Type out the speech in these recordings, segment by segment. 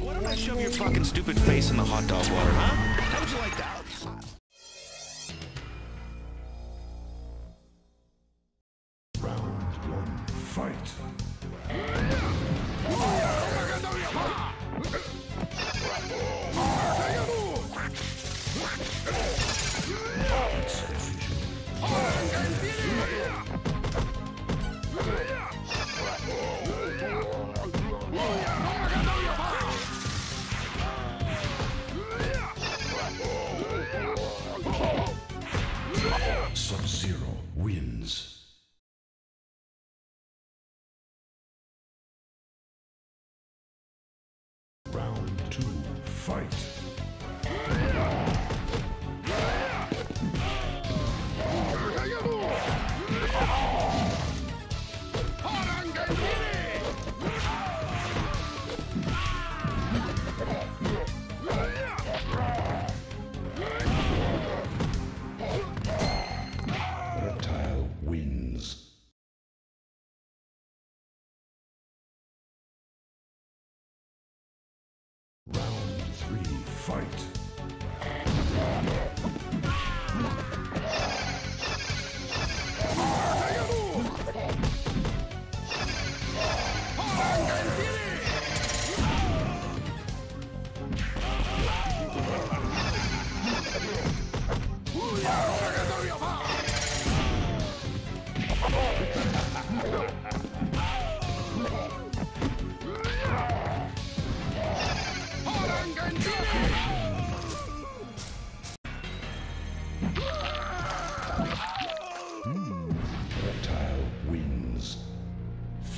Why don't I shove your fucking stupid face in the hot dog water, huh? How would you like that? Round one, fight. Sub-Zero wins. Round two, fight. Three, fight. Reptile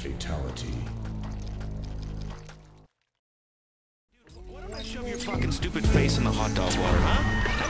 Fatality. Why don't I shove your fucking stupid face in the hot dog water, huh?